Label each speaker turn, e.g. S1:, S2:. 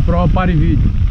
S1: prova para e vídeo.